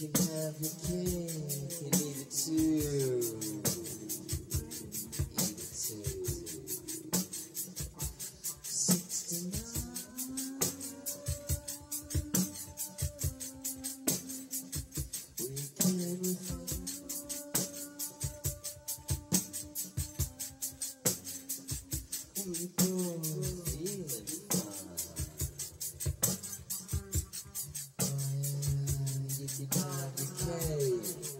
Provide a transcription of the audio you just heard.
can have your cake and eat it too. Fine. You